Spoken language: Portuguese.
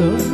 estou